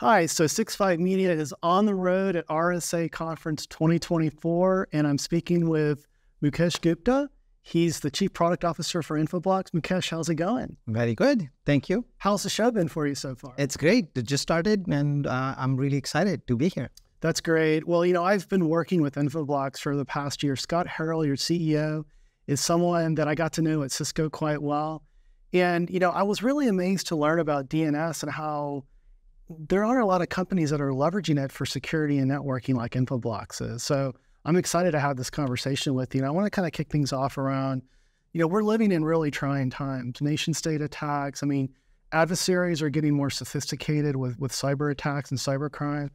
Hi, so Six Five Media is on the road at RSA Conference 2024, and I'm speaking with Mukesh Gupta. He's the Chief Product Officer for Infoblox. Mukesh, how's it going? Very good. Thank you. How's the show been for you so far? It's great. It just started, and uh, I'm really excited to be here. That's great. Well, you know, I've been working with Infoblox for the past year. Scott Harrell, your CEO, is someone that I got to know at Cisco quite well. And, you know, I was really amazed to learn about DNS and how there aren't a lot of companies that are leveraging it for security and networking like Infoblox is. So I'm excited to have this conversation with you. And I want to kind of kick things off around, you know, we're living in really trying times, nation state attacks. I mean, adversaries are getting more sophisticated with, with cyber attacks and cybercrime.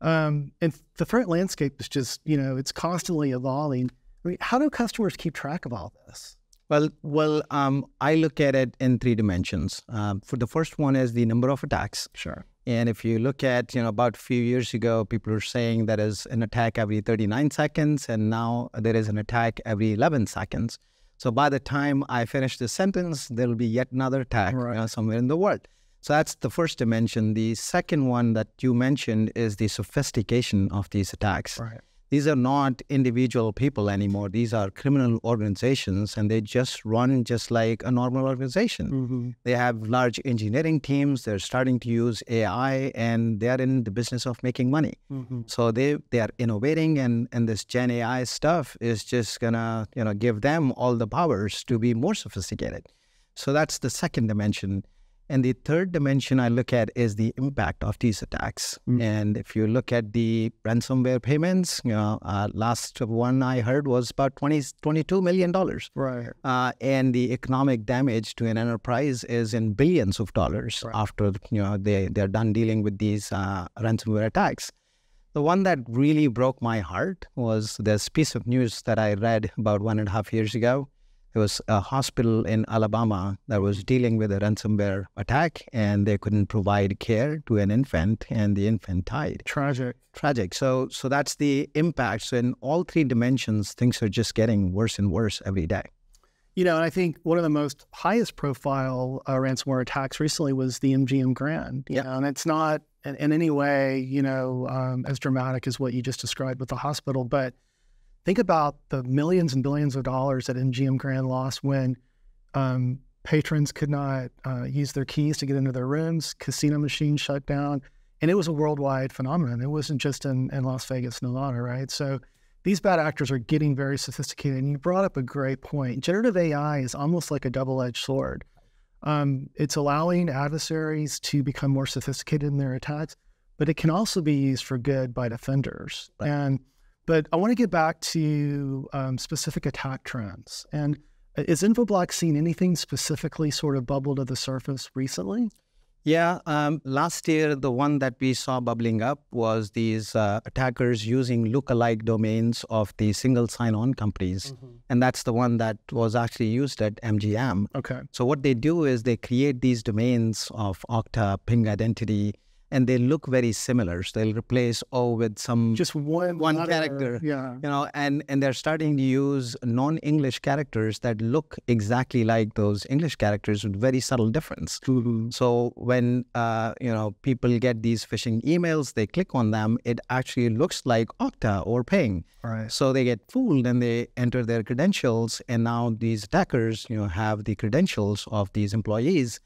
Um, and the threat landscape is just, you know, it's constantly evolving. I mean, how do customers keep track of all this? Well, well, um, I look at it in three dimensions. Um, for the first one is the number of attacks. Sure. And if you look at, you know, about a few years ago, people were saying that is an attack every 39 seconds, and now there is an attack every 11 seconds. So by the time I finish the sentence, there will be yet another attack right. you know, somewhere in the world. So that's the first dimension. The second one that you mentioned is the sophistication of these attacks. Right these are not individual people anymore. These are criminal organizations, and they just run just like a normal organization. Mm-hmm. They have large engineering teams. They're starting to use AI, and they are in the business of making money. Mm-hmm. So they they are innovating, and and this Gen AI stuff is just gonna you know give them all the powers to be more sophisticated. So that's the second dimension. And the third dimension I look at is the impact of these attacks. Mm. And if you look at the ransomware payments, you know, uh, last one I heard was about 20, $22 million. Right. Uh, and the economic damage to an enterprise is in billions of dollars right. after you know they, they're done dealing with these uh, ransomware attacks. The one that really broke my heart was this piece of news that I read about one and a half years ago there was a hospital in Alabama that was dealing with a ransomware attack, and they couldn't provide care to an infant, and the infant died. Tragic. Tragic. So, so that's the impact. So, in all three dimensions, things are just getting worse and worse every day. You know, and I think one of the most highest profile uh, ransomware attacks recently was the MGM Grand. Yeah, and it's not in, in, any way, you know, um, as dramatic as what you just described with the hospital, but Think about the millions and billions of dollars that MGM Grand lost when um, patrons could not uh, use their keys to get into their rooms, casino machines shut down, and it was a worldwide phenomenon. It wasn't just in, in Las Vegas, Nevada, right? So these bad actors are getting very sophisticated. And you brought up a great point. Generative AI is almost like a double edged sword. Um, it's allowing adversaries to become more sophisticated in their attacks, but it can also be used for good by defenders. Right. And but I want to get back to um, specific attack trends. And uh, is Infoblox seeing anything specifically sort of bubble to the surface recently? Yeah, um, last year the one that we saw bubbling up was these uh, attackers using lookalike domains of the single sign-on companies, mm-hmm. and that's the one that was actually used at MGM. Okay. So what they do is they create these domains of Okta, Ping Identity, and they look very similar. So they'll replace O with some just one one character, yeah. You know, and and they're starting to use non-English characters that look exactly like those English characters with very subtle difference. Mm-hmm. So when uh, you know people get these phishing emails, they click on them, it actually looks like Okta or Ping. Right. So they get fooled and they enter their credentials, and now these attackers, you know, have the credentials of these employees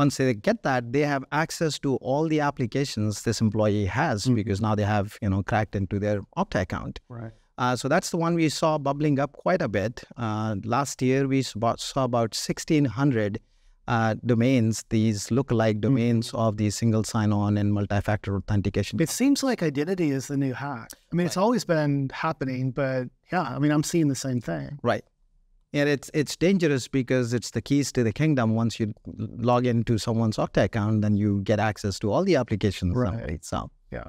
once they get that, they have access to all the applications this employee has mm-hmm. because now they have you know cracked into their Okta account. Right. Uh, so that's the one we saw bubbling up quite a bit. Uh, last year, we saw about 1,600 uh, domains, these lookalike mm-hmm. domains mm-hmm. of the single sign-on and multi-factor authentication. It seems like identity is the new hack. I mean, right. it's always been happening, but yeah, I mean, I'm seeing the same thing. Right. And it's it's dangerous because it's the keys to the kingdom. Once you log into someone's Okta account, then you get access to all the applications. Right. So yeah.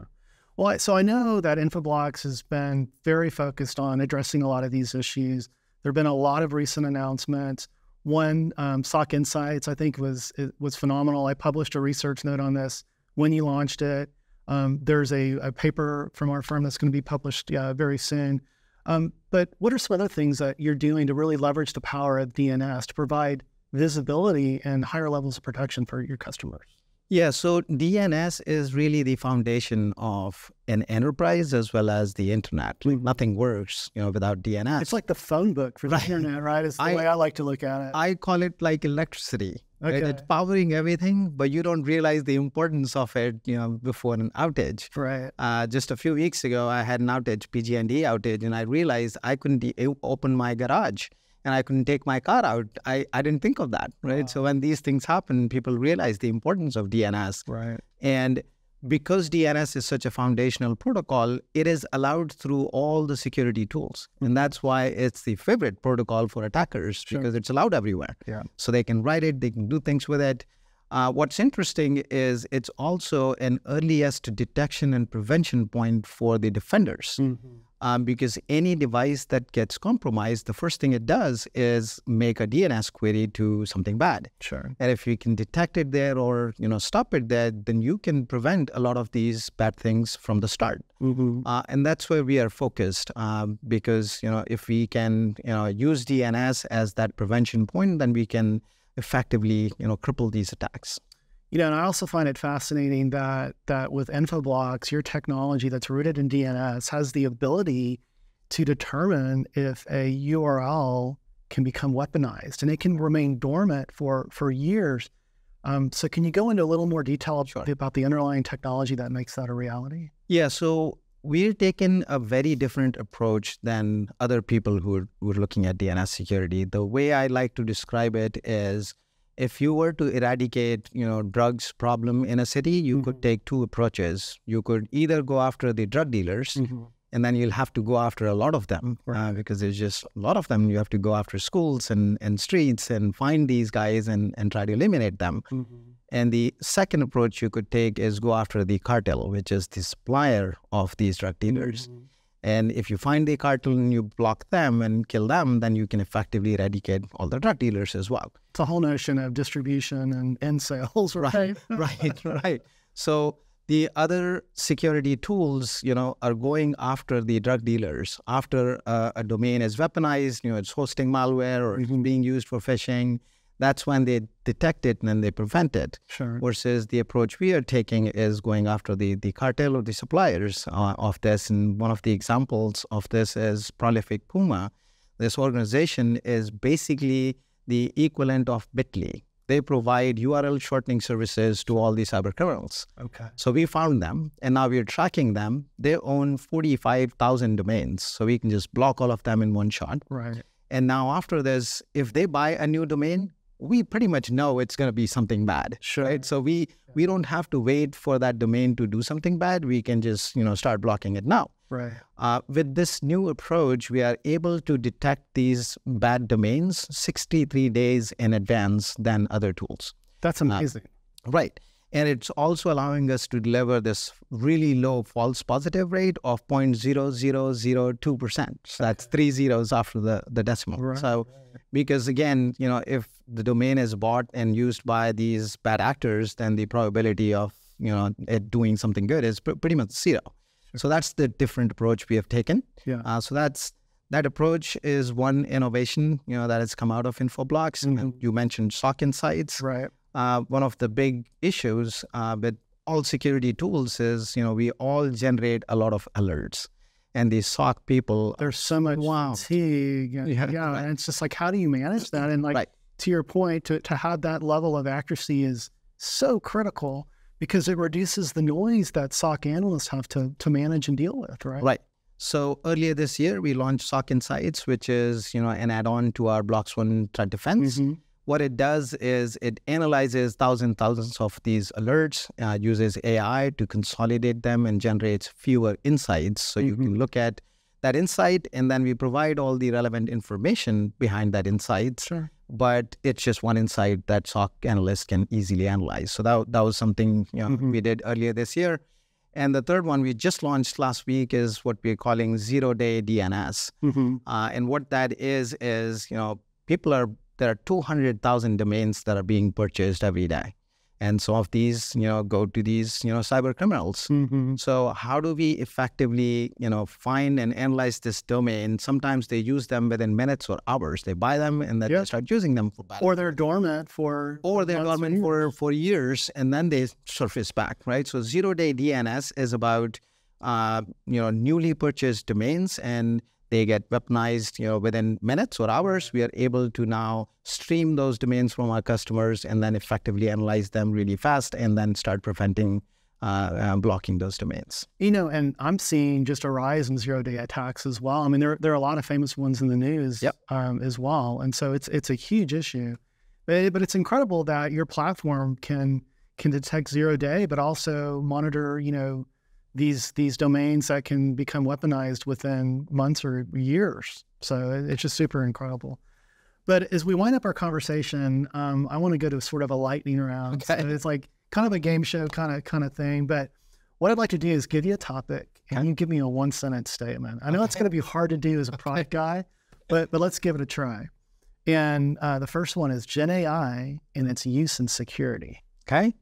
Well, so I know that Infoblox has been very focused on addressing a lot of these issues. There have been a lot of recent announcements. One, um, SOC Insights, I think was was phenomenal. I published a research note on this when you launched it. Um, there's a, a, paper from our firm that's going to be published uh, very soon um, but what are some other things that you're doing to really leverage the power of DNS to provide visibility and higher levels of protection for your customers? Yeah, so DNS is really the foundation of an enterprise as well as the internet. Mm-hmm. Nothing works, you know, without DNS. It's like the phone book for the right. internet, right? It's the I, way I like to look at it. I call it like electricity. Okay. Right? It's powering everything, but you don't realize the importance of it, you know, before an outage. Right. Uh, just a few weeks ago, I had an outage, PG&E outage, and I realized I couldn't open my garage and I couldn't take my car out. I, I didn't think of that, right? Wow. So when these things happen, people realize the importance of DNS. Right. And because DNS is such a foundational protocol, it is allowed through all the security tools. And that's why it's the favorite protocol for attackers sure. because it's allowed everywhere. Yeah. So they can write it, they can do things with it. Uh, what's interesting is it's also an earliest detection and prevention point for the defenders. Mm-hmm um, because any device that gets compromised, the first thing it does is make a DNS query to something bad. Sure. And if you can detect it there or you know stop it there, then you can prevent a lot of these bad things from the start. Mm-hmm. Uh, and that's where we are focused um, because you know if we can you know use DNS as that prevention point, then we can effectively you know cripple these attacks. You know, and I also find it fascinating that that with Infoblox, your technology that's rooted in DNS has the ability to determine if a URL can become weaponized, and it can remain dormant for for years. Um, so, can you go into a little more detail sure. about the underlying technology that makes that a reality? Yeah. So we're taking a very different approach than other people who are, who are looking at DNS security. The way I like to describe it is if you were to eradicate, you know, drugs problem in a city, you mm-hmm. could take two approaches. You could either go after the drug dealers, mm-hmm. and then you'll have to go after a lot of them right. uh, because there's just a lot of them. You have to go after schools and, and streets and find these guys and, and try to eliminate them. Mm-hmm. And the second approach you could take is go after the cartel, which is the supplier of these drug dealers. And if you find the cartel and you block them and kill them, then you can effectively eradicate all the drug dealers as well. It's a whole notion of distribution and end sales, right? Right, right, right. So the other security tools, you know, are going after the drug dealers. After uh, a domain is weaponized, you know, it's hosting malware or mm-hmm. being used for phishing that's when they detect it and then they prevent it. Sure. Versus the approach we are taking is going after the, the cartel or the suppliers uh, of this. And one of the examples of this is Prolific Puma. This organization is basically the equivalent of Bitly. They provide URL shortening services to all these cyber criminals. Okay. So we found them and now we're tracking them. They own 45,000 domains. So we can just block all of them in one shot. Right. And now after this, if they buy a new domain, we pretty much know it's going to be something bad sure. right? So we we don't have to wait for that domain to do something bad. We can just you know start blocking it now. Right. Uh, with this new approach we are able to detect these bad domains 63 days in advance than other tools. That's uh, amazing. uh, right and it's also allowing us to deliver this really low false positive rate of 0.0002%. So that's three zeros after the, the decimal. Right, so, because again, you know, if the domain is bought and used by these bad actors, then the probability of, you know, it doing something good is pr- pretty much zero. Sure. So that's the different approach we have taken. Yeah. Uh, so that's that approach is one innovation, you know, that has come out of Infoblox. Mm-hmm. You mentioned SOC Insights. Right uh, one of the big issues uh, with all security tools is, you know, we all generate a lot of alerts. And these SOC people, there's so much wow. fatigue. Yeah, yeah, and it's just like, how do you manage that? And like right. to your point, to, to have that level of accuracy is so critical because it reduces the noise that SOC analysts have to to manage and deal with, right? Right. So earlier this year, we launched SOC Insights, which is you know an add-on to our BloxOne Threat Defense. Mm-hmm what it does is it analyzes thousands thousands of these alerts uh, uses ai to consolidate them and generates fewer insights so mm-hmm. you can mm-hmm. look at that insight and then we provide all the relevant information behind that insight sure. but it's just one insight that soc analysts can easily analyze so that, that was something you know, mm-hmm. we did earlier this year and the third one we just launched last week is what we're calling zero day dns mm-hmm. uh, and what that is is you know people are there are 200,000 domains that are being purchased every day. and some of these you know go to these you know cyber criminals mm-hmm. so how do we effectively you know find and analyze this domain sometimes they use them within minutes or hours they buy them and then yep. they start using them for or they're dormant for or they're dormant for for years and then they surface back right so zero day dns is about uh, you know newly purchased domains and they get weaponized you know within minutes or hours we are able to now stream those domains from our customers and then effectively analyze them really fast and then start preventing uh, uh, blocking those domains. You know, and I'm seeing just a rise in zero day attacks as well. I mean, there there are a lot of famous ones in the news yep. um, as well, and so it's it's a huge issue. But, but it's incredible that your platform can can detect zero day, but also monitor you know these these domains that can become weaponized within months or years. So it's just super incredible. But as we wind up our conversation, um, I want to go to sort of a lightning round. Okay. So it's like kind of a game show kind of kind of thing. But what I'd like to do is give you a topic and you give me a one sentence statement. I know okay. it's going to be hard to do as a product guy, but but let's give it a try. And uh, the first one is Gen AI and its use in security. Okay.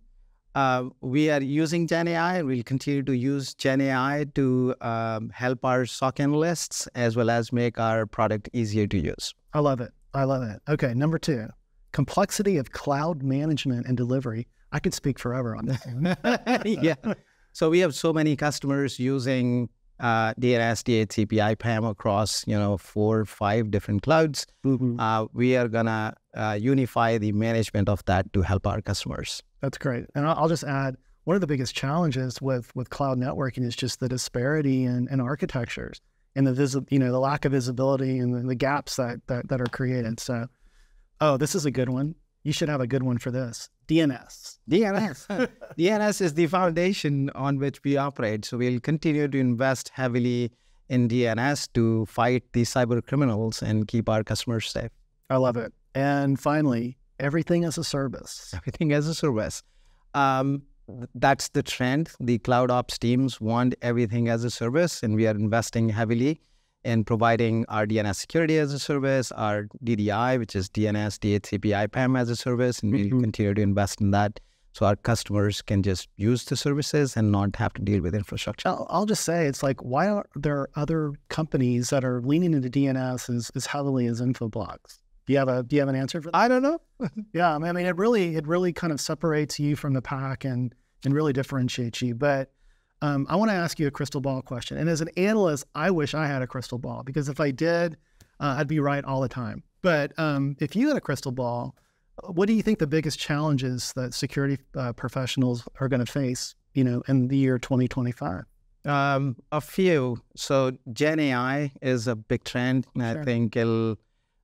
Uh, we are using Gen AI. We'll continue to use Gen AI to um, help our SOC analysts as well as make our product easier to use. I love it. I love it. Okay, number two, complexity of cloud management and delivery. I could speak forever on that. yeah. So we have so many customers using uh, DNS, DHCP, IPAM across you know four, five different clouds. Mm-hmm. Uh, we are gonna uh, unify the management of that to help our customers. That's great. And I'll just add one of the biggest challenges with with cloud networking is just the disparity in, in architectures and the visi- you know the lack of visibility and the, the gaps that, that that are created. So, oh, this is a good one. You should have a good one for this. DNS. DNS. DNS is the foundation on which we operate. So we'll continue to invest heavily in DNS to fight the cyber criminals and keep our customers safe. I love it. And finally, everything as a service. Everything as a service. Um, that's the trend. The cloud ops teams want everything as a service, and we are investing heavily in providing our DNS security as a service, our DDI, which is DNS, DHCP, IPAM as a service, and mm-hmm. we continue to invest in that so our customers can just use the services and not have to deal with infrastructure. I'll, I'll just say it's like why are there other companies that are leaning into DNS as, as heavily as Infoblox? Do you have a Do you have an answer for that? I don't know. yeah, I mean, it really it really kind of separates you from the pack and and really differentiates you. But um, I want to ask you a crystal ball question. And as an analyst, I wish I had a crystal ball because if I did, uh, I'd be right all the time. But um, if you had a crystal ball, what do you think the biggest challenges that security uh, professionals are going to face, you know, in the year 2025? Um, a few. So Gen AI is a big trend, and sure. I think it'll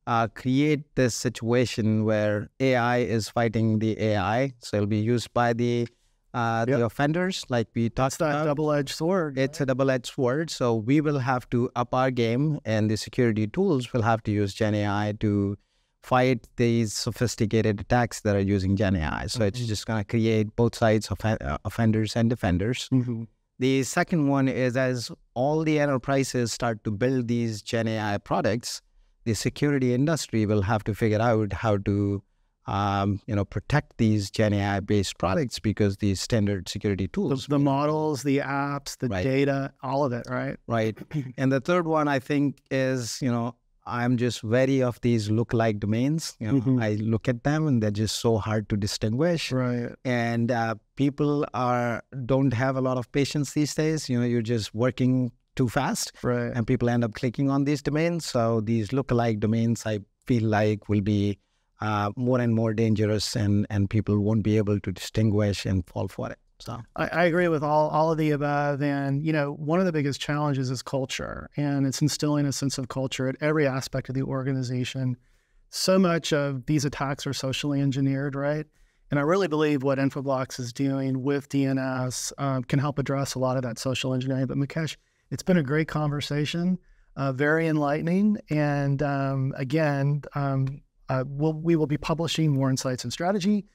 uh, create this situation where AI is fighting the AI. So it'll be used by the uh, yep. the offenders, like we talked it's that double-edged sword. It's right? a double-edged sword. So we will have to up our game, and the security tools will have to use Gen AI to fight these sophisticated attacks that are using Gen AI. So mm-hmm. it's just going to create both sides of uh, offenders and defenders. Mm-hmm. The second one is as all the enterprises start to build these Gen AI products, the security industry will have to figure out how to um, you know protect these Gen AI based products because these standard security tools, the, the models, the apps, the right. data, all of it, right? Right. and the third one I think is you know I'm just wary of these look-like domains. You know, mm-hmm. I look at them and they're just so hard to distinguish. Right. And uh, people are don't have a lot of patience these days. You know, you're just working too fast. Right. And people end up clicking on these domains. So these look-alike domains, I feel like, will be uh, more and more dangerous, and and people won't be able to distinguish and fall for it. So I, I, agree with all all of the above. And you know, one of the biggest challenges is culture, and it's instilling a sense of culture at every aspect of the organization. So much of these attacks are socially engineered, right? And I really believe what Infoblox is doing with DNS um, can help address a lot of that social engineering. But Mukesh, it's been a great conversation, uh, very enlightening. And um, again, um, uh, we'll, we will be publishing Moor Insights and Strategy,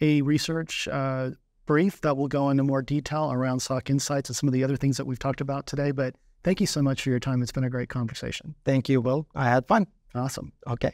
a research uh, brief that will go into more detail around SOC insights and some of the other things that we've talked about today. But thank you so much for your time. It's been a great conversation. Thank you, Will. I had fun. Awesome. Okay.